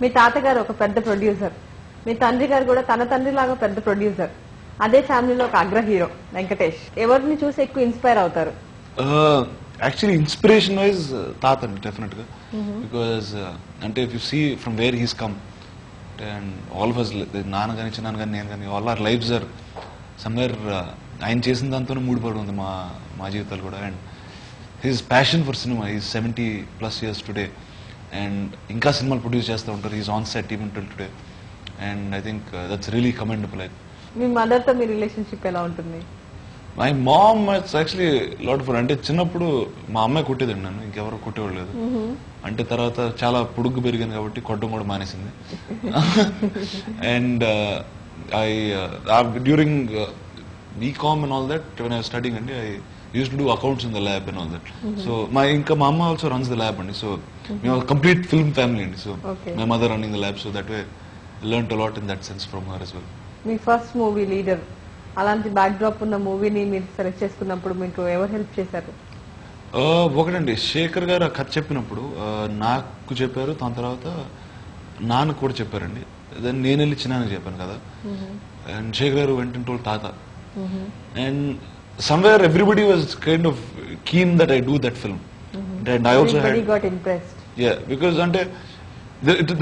మీ తాతగారు ఒక పెద్ద ప్రొడ్యూసర్. మీ తండ్రి గారు కూడా తన తండ్రి లాగా పెద్ద ప్రొడ్యూసర్. అదే ఫ్యామిలీలో ఒక అగ్ర హీరో వెంకటేష్. ఎవరిని చూసి ఎక్కువ ఇన్స్పైర్ అవుతారు? యాక్చువల్లీ ఇన్స్పిరేషన్ వైజ్ తాత అండి డెఫినెట్గా బికాస్ అంటే if you see from where he's come and all of us నాన్న కానీ చిన్నాన్న కానీ నేను కానీ all our lives are somewhere ఆయన చేసిన దాంతోనే మూడిపడి ఉంది మా మా జీవితాలు కూడా. And his passion for cinema is seventy plus years today and ఇంకా సినిమాలు ప్రొడ్యూస్ చేస్తూ ఉంటారు. Is on set even till today and I think that's really commendable I మీ మదర్తో మీ రిలేషన్షిప్ ఎలా ఉంటుంది? My mom actually lot for అంటే చిన్నప్పుడు మా అమ్మాయి కొట్టేదండి నన్ను. ఇంకెవరు కొట్టేవాళ్ళు లేదు. అంటే తర్వాత చాలా పొడుగు పెరిగాను కాబట్టి కొట్టడం కూడా మానేసింది. And I during B Com and all that when I studying అండి I use to do accounts in the lab and all that so మా ఇంకా మా అమ్మ ఆల్సో రన్స్ ద ల్యాబ్ అండి. సో మేము కంప్లీట్ ఫిల్మ్ ఫ్యామిలీ అండి. So. My mother running the lab so that way learn a lot in that sense from her well. మీ first movie leader అలాంటి backdrop ఉన్న మూవీని మీరు select చేసుకున్నప్పుడు మీకు ఎవరు హెల్ప్ చేశారు? ఒకటండి. శేఖర్ గారు ఆ కథ చెప్పినప్పుడు నాకు చెప్పారు దాని తర్వాత నాన్నకు కూడా చెప్పారండి. దెన్ నేను వెళ్ళి చిన్నానికి చెప్పాను కదా. అండ్ శేఖర్ గారు వెంటనే టోల్ తాత. And somewhere everybody was kind of keen that I do that film and I also had got impressed yeah because అంటే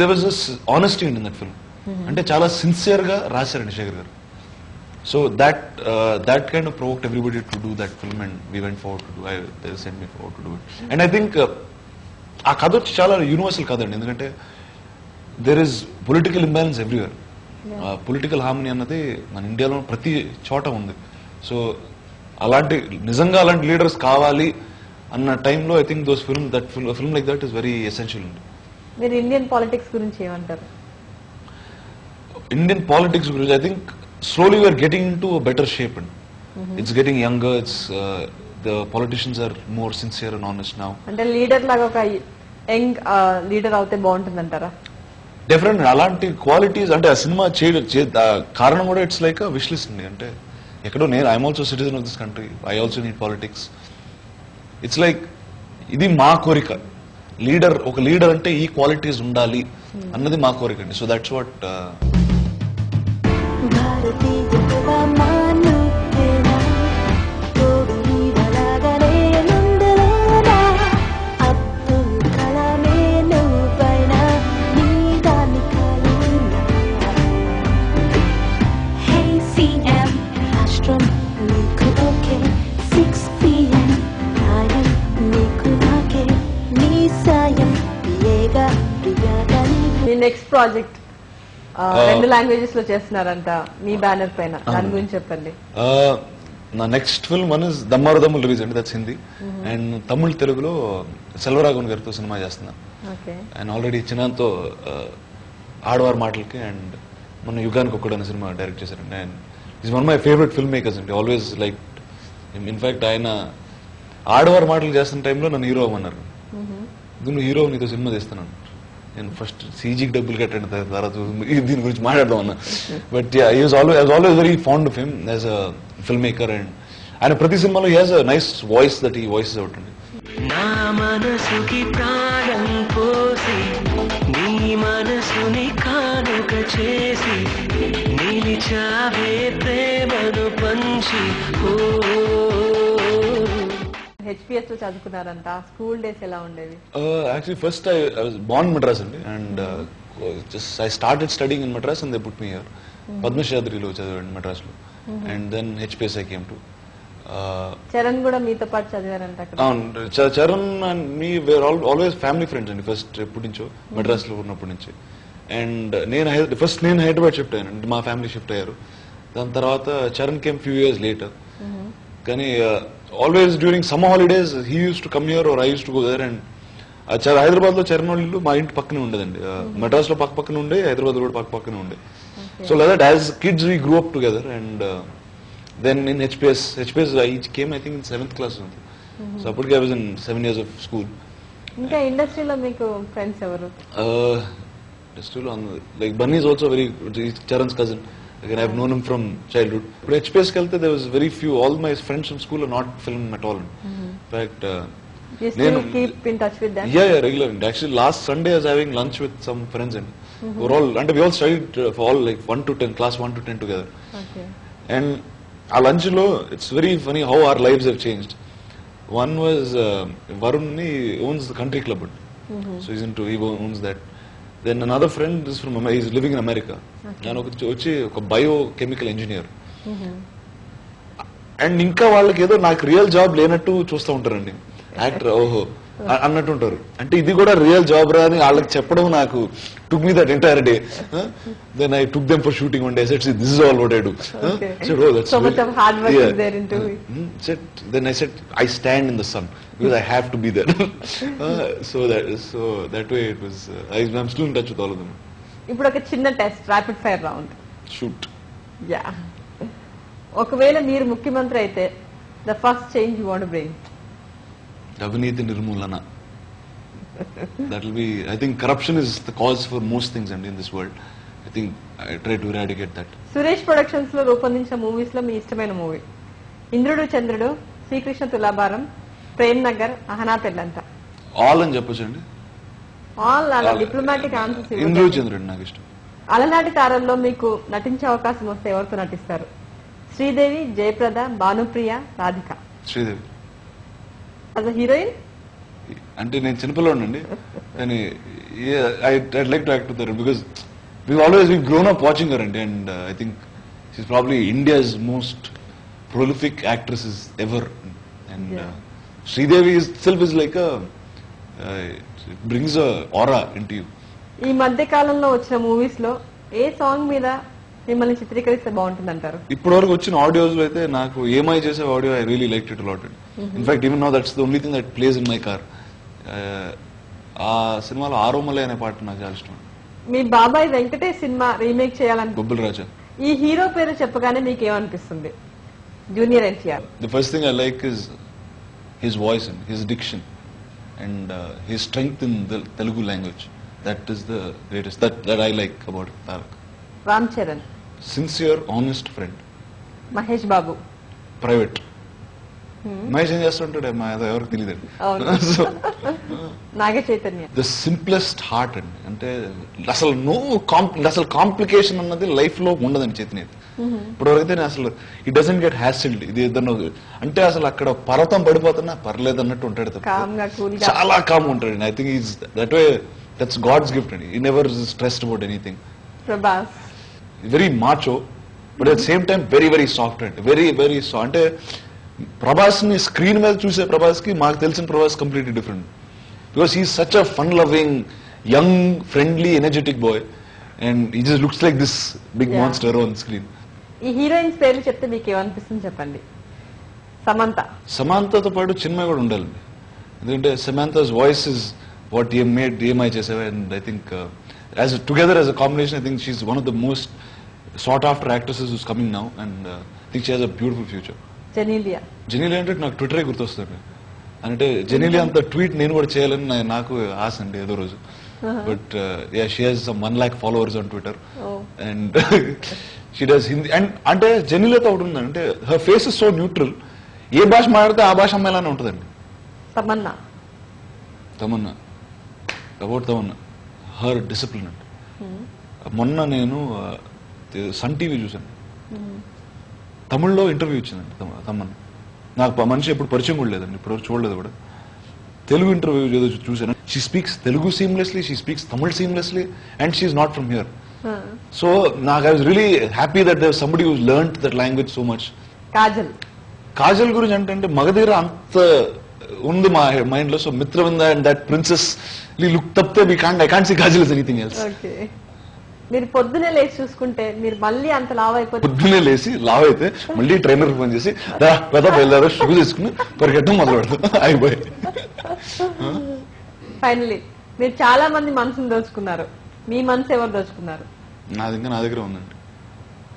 they was us honesty in that film అంటే చాలా సిన్సియర్గా రాశారండి Sekhar garu so that that kind of provoked everybody to do that film and we went forward to do I send me forward to do it and I think ఆ కథ వచ్చి చాలా universal కథ అండి. ఎందుకంటే there is political imbalance everywhere political harmony అన్నది మన ఇండియాలో ప్రతి చోట ఉంది. సో అలాంటి నిజంగా అలాంటి లీడర్స్ కావాలి అన్న టైంలో I think those film that film like that is very essential అండి మీరు ఇండియన్ పాలిటిక్స్ గురించి ఏమంటారు? ఇండియన్ పాలిటిక్స్ గురించి I think slowly we are getting into better shape and it's getting younger it's the politicians are more sincere and honest now అంటే leader లాగా ఒక young leader అవుతే బాగుంటుంది అంటారా డిఫరెంట్ అలాంటి క్వాలిటీస్ అంటే ఆ సినిమా చేయడం కారణం కూడా ఇట్స్ లైక్ విష్ లిస్ట్ అంటే ఎక్కడో నేను I'm also citizen of this country I also need politics it's like ఇది మా కోరిక. లీడర్ ఒక లీడర్ అంటే ఈ క్వాలిటీస్ ఉండాలి అన్నది మా కోరిక అండి. సో దట్స్ వాట్ భారతీయుడుగా ప్రాజెక్ట్. రెండు లాంగ్వేజెస్లో చేస్తున్నారంట మీ బ్యానర్ పైన. దాని గురించి చెప్పండి. నా నెక్స్ట్ ఫిల్మ్ వన్ ఇస్ దమ్మారు దమ్ములు రిలీజ్ అండి దట్స్ హిందీ. అండ్ తమిళ్ తెలుగులో సెల్వరాఘవన్ గారితో సినిమా చేస్తున్నా. అండ్ ఆల్రెడీ చిన్నాతో ఆడవారి మాటలకి అండ్ మన యుగానికి ఒక్కడు సినిమా డైరెక్ట్ చేశారండి. And is one my favourite filmmakers అండి. ఆల్వేస్ లైక్ ఇన్ఫాక్ట్ ఆయన ఆడవారి మాటలు చేస్తున్న టైంలో నన్ను హీరో అవ్వమన్నారు. నువ్వు హీరో నీతో సినిమా తీస్తున్నాను. నేను ఫస్ట్ సీజీకి డబ్బులు కట్టండి తర్వాత దీని గురించి మాట్లాడదాం అన్న. But is always always very fond of him as a filmmaker and ఆయన ప్రతి సినిమాలో has a nice voice that ఈ వాయిస్ అవుట్ అండి నా మనసుకి ప్రాణం పోసి నీ మనసుని కానుక చేసి నిలిచావే ప్రేమను పంచి ఓ హెచ్పిఎస్లో చదువుకున్నారంట. స్కూల్ డేస్ ఎలా ఉండేవి? Actually first I born Madras అండి. And just I started studying in Madras and they put me year పద్మశాద్రిలో చదివాడు మద్రాస్లో and then HPS I came to Charan కూడా మీతో పాటు చదివారంట అవును Charan and me were all always family friends అండి first ఎప్పటి నుంచో మద్రాస్లో ఉన్నప్పటి నుంచి. అండ్ నేను ఫస్ట్ నేను హైదరాబాద్ షిఫ్ట్ అయ్యాను మా ఫ్యామిలీ షిఫ్ట్ అయ్యారు. దాని తర్వాత Charan came few years later కానీ always during summer holidays he use to come here or I use to go there and హైదరాబాద్లో చరణ్ ఇల్లు మా ఇంటి పక్కనే ఉండదండి. మద్రాస్లో పక్క పక్కన ఉండే హైదరాబాద్ కూడా పక్క పక్కనే ఉండే. So like as kids we grew up together and then in HPS HPS each came I think in seventh class ఉంది సో అప్పటికి I was in seven years of school ఇంకా ఇండస్ట్రీలో మీకు ఫ్రెండ్స్ ఎవరు? ఇండస్ట్రీలో like Bunny is also very Charan's cousin again I known him from childhood ఇప్పుడు హెచ్పిఎస్కి వెళ్తే there was very few all my friends from school not film at all in fact You still keep in touch with them? Yeah, yeah, regular. And Actually, last Sunday I was having lunch with some friends and we're all, and we all studied uh, for all like 1 to 10, class 1 to 10 together. Okay. And ఆ లంచ్లో it's very funny how our lives have changed one was వరుణ్ని owns the country club so is into he owns that then another friend is from is living in America నేను ఒక వచ్చి ఒక bio chemical engineer and ఇంకా వాళ్ళకి ఏదో నాకు real job లేనట్టు చూస్తూ ఉంటారండి. యాక్టర్ ఓహో. అన్నట్టు ఉంటారు. అంటే ఇది కూడా రియల్ జాబ్ రా అని వాళ్ళకి చెప్పడం నాకు took me that entire day then I took them for shooting ఉండే set this is all what I set I stand in the sun because I have to be there so that so that way it was I I'm still in touch with all of them ఇప్పుడు ఒక చిన్న test rapid fire round shoot yeah ఒకవేళ మీరు ముఖ్యమంత్రి అయితే the first change you want to bring Aviniti Nirmulana. that will be. I think corruption is the cause for most things and in this world. I think I try to eradicate that. Suresh ప్రొడక్షన్స్లో రూపొందించిన మూవీస్లో మీ ఇష్టమైన movie Indrudu Chandrudu Srikrishna Tulabharam Prem Nagar Ahana Pellanta all అని చెప్పొచ్చండి all అలా. Diplomatic answers Indru చంద్రుడు నాకు ఇష్టం అలనాటి తారల్లో మీకు నటించే అవకాశం వస్తే ఎవరితో నటిస్తారు శ్రీదేవి జయప్రద భానుప్రియ రాధిక శ్రీదేవి హీరోయిన్ అంటే నేను చిన్నపిల్లవాడినండి కానీ I like to act with because we always we grown up watching her అండి and I think she's probably India's most prolific actress is ever and. Sridevi is self is like brings aura into you ఈ మధ్య కాలంలో వచ్చిన మూవీస్లో ఏ song మీద మిమ్మల్ని చిత్రీకరిస్తే బాగుంటుంది అంటారు ఇప్పటి వరకు వచ్చిన ఆడియోస్లో అయితే నాకు ఏమై చేసే audio I really like it in fact even no that's the only thing that plays in my car ఆ సినిమాలో ఆరోమలే అనే పాట నాకు చాలా ఇష్టం. మీ బాబాయ్ వెంకటేష్ సినిమా రీమేక్ చేయాలని గొబ్బుల రాజా ఈ హీరో పేరు చెప్పగానే మీకు ఏమనిపిస్తుంది? Junior NTR. Thing I like is his voice and his diction and uh, his strength in the Telugu language. That is the greatest. That, that I like about Tarak. Ram Charan Sincere, honest friend. Mahesh Babu. Private. Mahesh ఏం చేస్తుంటాడు? మా ఏదో ఎవరికి తెలియదండి అవును. So Naga Chaitanya. The simplest heart అండి. అంటే అసలు నో అసలు కాంప్లికేషన్ అన్నది లైఫ్లో ఉండదండి చైతన్య. ఇప్పటివరకైతే నేను అసలు ఇట్ డజంట్ గెట్ హ్యాసిల్డ్ ఇది ఏదన్నా అంటే అసలు అక్కడ పర్వతం పడిపోతున్నా పర్లేదు అన్నట్టు ఉంటాడు. చాలా కామ్ ఉంటాడు I think is that way that's God's gift అండి. He never stressed about anything Prabhas. Very macho but at same time very very soft అండి వెరీ వెరీ సాఫ్ట్ అంటే ప్రభాస్ని స్క్రీన్ మీద చూసే ప్రభాస్కి మాకు తెలిసిన Prabhas completely different because he such a fun loving young friendly energetic boy and he just looks like this big. Monster on screen ఈ heroines పేర్లు చెప్తే మీకు ఏమనిపిస్తుంది చెప్పండి? సమంత. సమాంతతో పాటు చిన్మయ కూడా ఉండాలండి. ఎందుకంటే Samantha's voice is what a made ఏమై చేసేవా? And I think as together as a combination I think she's one of the most sought after actresses is coming now and think she has a beautiful future Genelia Genelia అంటే నాకు ట్విట్టరే గుర్తొస్తుంది. అంటే జెనీలి అంత tweet నేను కూడా చేయాలని నా- నాకు ఆశ అండి ఏదో రోజు. But yeah she has some one lakh followers on Twitter Oh. And she does Hindi and అంటే జెనీలతో ఒకటి ఉంది అంటే her face is so neutral ఏ భాష మాట్లాడితే ఆ భాష అమ్మాయిలానే ఉంటుందండి. Tamannaah. Tamannaah. About Tamannaah. Her discipline అండి మొన్న నేను సన్ టీవీ చూశాను. తమిళ్ళో ఇంటర్వ్యూ ఇచ్చిందండి తమ- తమన్నా నాకు మనిషి ఎప్పుడు పరిచయం కూడా లేదండి ఇప్పుడు చూడలేదు కూడా. తెలుగు ఇంటర్వ్యూ ఏదో చూశాను. She speaks Telugu seamlessly she speaks Tamil seamlessly and she not from here so నాకు I was really happy that there somebody who's learn that language so much Kajal. Kajal గురించి అంటే అంటే మగధీర అంత ఉంది మా మైండ్లో. So Mitravinda and that princess look తప్పితే we can't I can't see Kajal is anything else మీరు పొద్దునే లేచి చూసుకుంటే మీరు మళ్ళీ అంత లావ్ అయిపోతే పొద్దున్నే లేచి లావ్ అయితే మళ్ళీ ట్రైనర్ ఫోన్ చేసి రా బయలుదేరా షూ తీసుకుని పరిగెట్టడం మొదలు పెడతాం. అయిపోయి. ఫైనలీ మీరు చాలా మంది మనసును దోచుకున్నారు. మీ మనసు ఎవరు దోచుకున్నారు? నాది ఇంకా నా దగ్గర ఉందండి.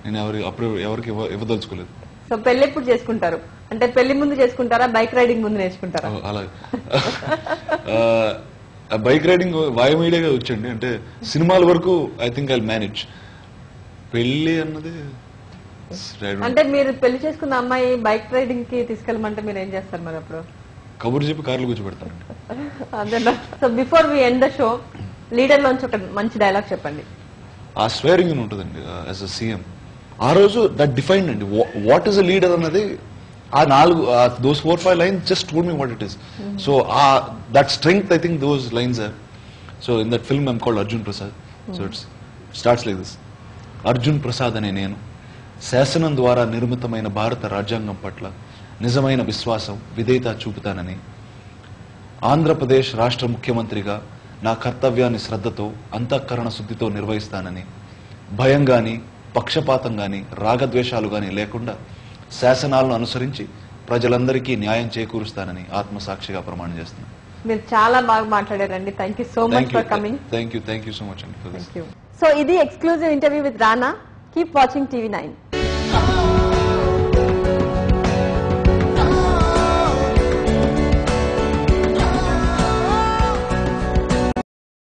నేను ఎవరి అప్పుడు ఎవరికి ఇవ్వ ఇవ్వదలుచుకోలేదు సో పెళ్ళి ఎప్పుడు చేసుకుంటారు? అంటే పెళ్ళి ముందు చేసుకుంటారా? బైక్ రైడింగ్ ముందు నేర్చుకుంటారా? అలాగే. బైక్ రైడింగ్ వాయుమీడియాగా వచ్చండి. అంటే సినిమాల వరకు ఐ థింక్ ఐ మేనేజ్. పెళ్ళి అన్నది అంటే మీరు పెళ్ళి చేసుకున్న అమ్మాయి బైక్ రైడింగ్కి తీసుకెళ్ళమంటే మీరు ఏం చేస్తారు మరి అప్పుడు? కబుర్లు చెప్పి కార్లు కూర్చోబెడతానండి అదేనా so before we end the show leader లోంచి ఒక మంచి డైలాగ్ చెప్పండి. ఆ స్వేరింగ్ ఉంటుందండి యాజ్ అ సీఎం ఆ రోజు దట్ డిఫైన్డ్ అండి. వాట్ ఈస్ అ లీడర్ అన్నది ఆ నాలుగు those four five lines just told me what it is so ఆ that strength I think those lines are so in that film I'm called Arjun Prasad so it's starts like this Arjun Prasad అనే నేను. శాసనం ద్వారా నిర్మితమైన భారత రాజ్యాంగం పట్ల నిజమైన విశ్వాసం విధేయత చూపుతానని. ఆంధ్రప్రదేశ్ రాష్ట్ర ముఖ్యమంత్రిగా నా కర్తవ్యాన్ని శ్రద్ధతో అంతఃకరణ శుద్ధితో నిర్వహిస్తానని. భయం గాని పక్షపాతం గాని రాగద్వేషాలు గాని లేకుండా శాసనాలను అనుసరించి ప్రజలందరికీ న్యాయం చేకూరుస్తానని ఆత్మసాక్షిగా ప్రమాణం చేస్తున్నాను. మీరు చాలా బాగా మాట్లాడారండి. Thank you so much for coming thank you thank you so much అండి సో ఇది exclusive interview with Rana keep watching TV nine